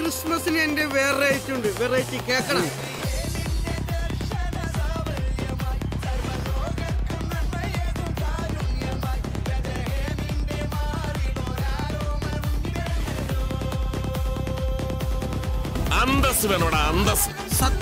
ക്രിസ്മസിന് എന്റെ വെറൈറ്റി ഉണ്ട്. വെറൈറ്റി കേക്കണം. അന്തസ് വേണോടാ അന്തസ്. സത്യം